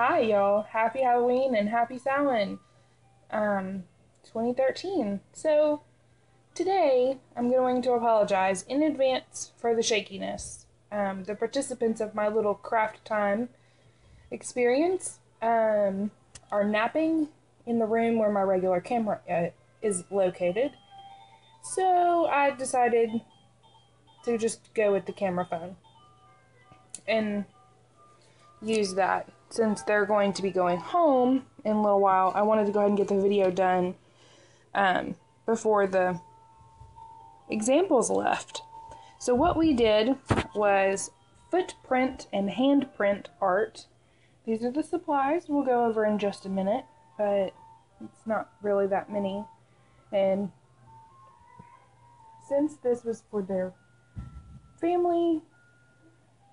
hi y'all, happy Halloween and happy Samhain, um, 2013. So today I'm going to apologize in advance for the shakiness. Um, the participants of my little craft time experience um, are napping in the room where my regular camera uh, is located. So I decided to just go with the camera phone and use that since they're going to be going home in a little while. I wanted to go ahead and get the video done um, before the examples left. So, what we did was footprint and handprint art. These are the supplies we'll go over in just a minute, but it's not really that many. And since this was for their family,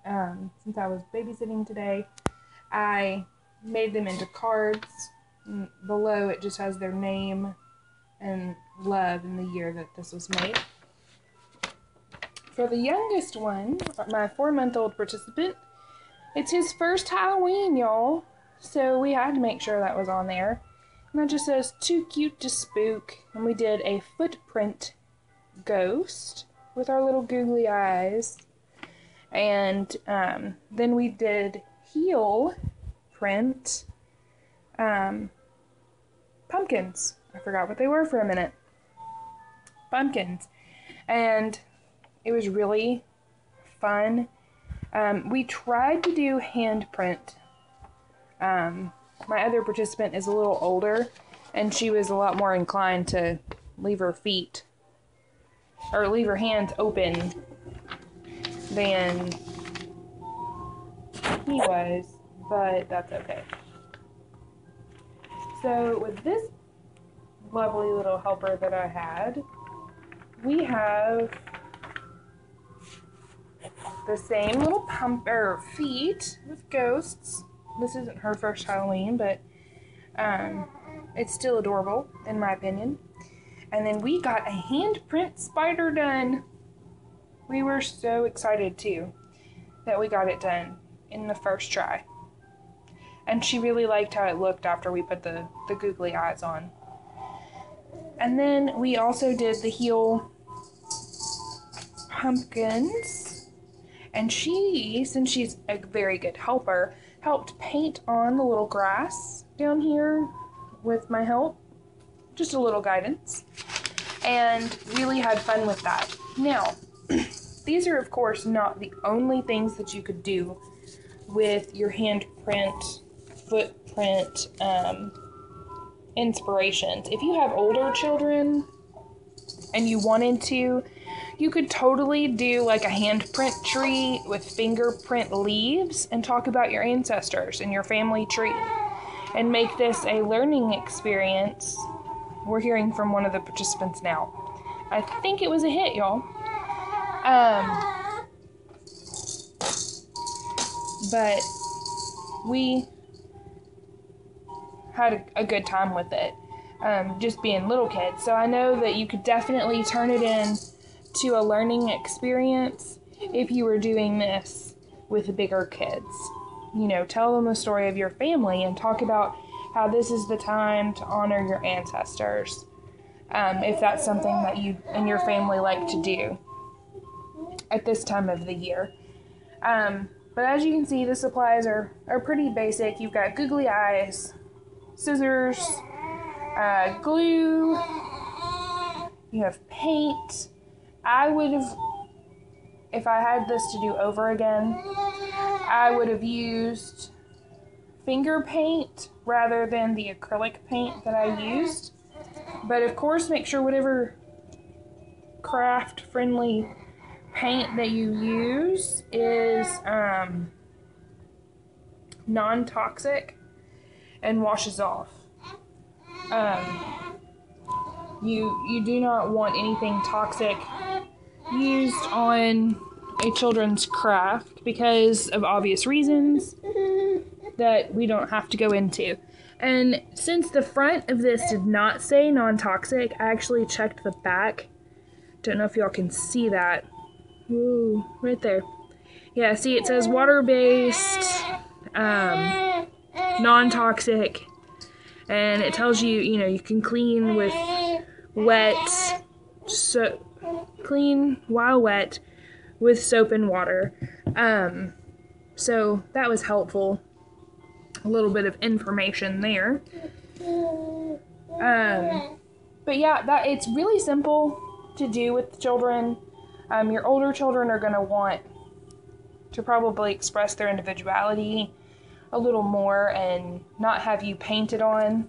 um, since I was babysitting today, I made them into cards. And below it just has their name and love in the year that this was made. For the youngest one, my four month old participant, it's his first Halloween, y'all. So we had to make sure that was on there. And that just says, too cute to spook. And we did a footprint ghost with our little googly eyes. And um, then we did heel print um, pumpkins. I forgot what they were for a minute. Pumpkins. And it was really fun. Um, we tried to do handprint. Um, my other participant is a little older, and she was a lot more inclined to leave her feet or leave her hands open than he was, but that's okay. So, with this lovely little helper that I had, we have the same little pump or feet with ghosts. This isn't her first Halloween, but um, it's still adorable in my opinion. And then we got a handprint spider done. We were so excited too that we got it done in the first try. And she really liked how it looked after we put the, the googly eyes on. And then we also did the heel pumpkins. And she, since she's a very good helper, helped paint on the little grass down here with my help. Just a little guidance. And really had fun with that. Now, these are, of course, not the only things that you could do with your handprint, footprint um, inspirations. If you have older children and you wanted to, you could totally do like a handprint tree with fingerprint leaves and talk about your ancestors and your family tree and make this a learning experience. We're hearing from one of the participants now. I think it was a hit, y'all. Um, but we had a, a good time with it, um, just being little kids. So I know that you could definitely turn it in to a learning experience if you were doing this with bigger kids. You know, tell them the story of your family and talk about how this is the time to honor your ancestors. Um, if that's something that you and your family like to do at this time of the year. Um, but as you can see, the supplies are, are pretty basic. You've got googly eyes, scissors, uh, glue, you have paint. I would have, if I had this to do over again, I would have used finger paint rather than the acrylic paint that I used. But of course, make sure whatever craft friendly paint that you use is um, non toxic and washes off. Um, you you do not want anything toxic used on a children's craft because of obvious reasons that we don't have to go into. And since the front of this did not say non toxic, I actually checked the back. Don't know if y'all can see that. Ooh, right there. Yeah, see, it says water based, um, non-toxic, and it tells you, you know, you can clean with wet, so clean while wet with soap and water. Um, so that was helpful. A little bit of information there. Um, but yeah, that it's really simple to do with children. Um, your older children are going to want to probably express their individuality a little more and not have you painted on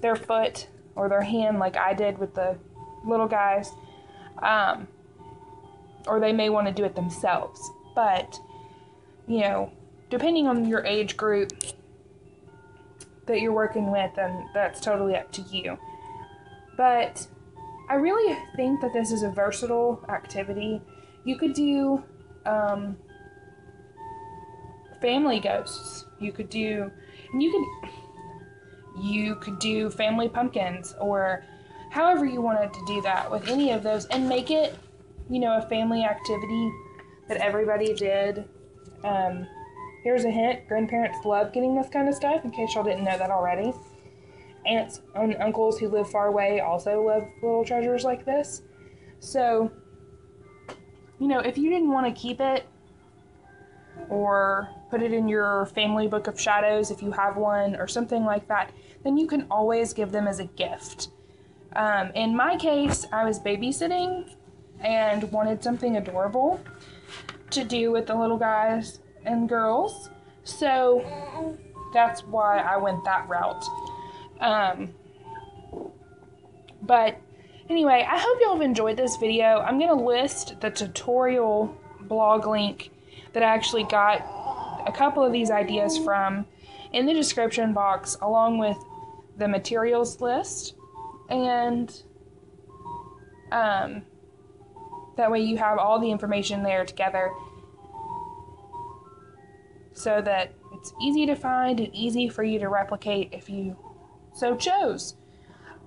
their foot or their hand like I did with the little guys. Um, or they may want to do it themselves. But, you know, depending on your age group that you're working with, and that's totally up to you. But I really think that this is a versatile activity. You could do um, family ghosts. You could do, and you could, you could do family pumpkins or however you wanted to do that with any of those and make it, you know, a family activity that everybody did. Um, here's a hint grandparents love getting this kind of stuff, in case y'all didn't know that already. Aunts and uncles who live far away also love little treasures like this. So, you know, if you didn't want to keep it or put it in your family book of shadows if you have one or something like that, then you can always give them as a gift. Um, in my case, I was babysitting and wanted something adorable to do with the little guys and girls. So that's why I went that route. Um, but anyway, I hope y'all have enjoyed this video. I'm going to list the tutorial blog link that I actually got a couple of these ideas from in the description box along with the materials list and um, that way you have all the information there together so that it's easy to find and easy for you to replicate if you so chose.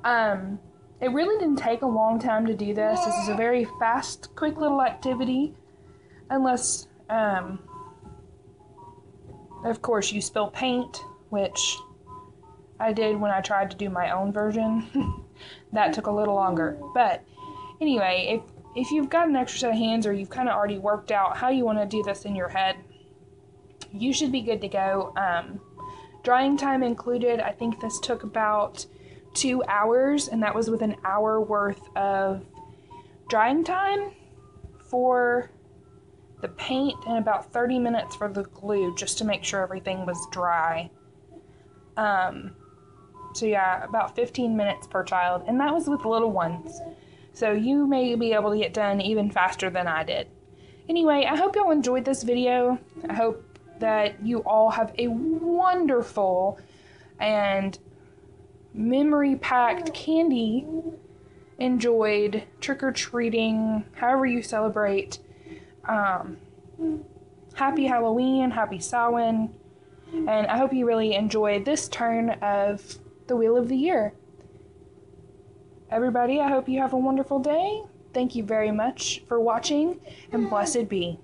Um, it really didn't take a long time to do this. This is a very fast, quick little activity, unless, um, of course, you spill paint, which I did when I tried to do my own version. that took a little longer. But anyway, if if you've got an extra set of hands or you've kind of already worked out how you want to do this in your head, you should be good to go. Um, drying time included, I think this took about two hours, and that was with an hour worth of drying time for the paint and about 30 minutes for the glue just to make sure everything was dry. Um, so, yeah, about 15 minutes per child, and that was with little ones. So, you may be able to get done even faster than I did. Anyway, I hope y'all enjoyed this video. I hope that you all have a wonderful and memory packed candy enjoyed trick or treating, however you celebrate. Um, happy Halloween, happy Samhain, and I hope you really enjoyed this turn of the Wheel of the Year. Everybody, I hope you have a wonderful day. Thank you very much for watching, and blessed be.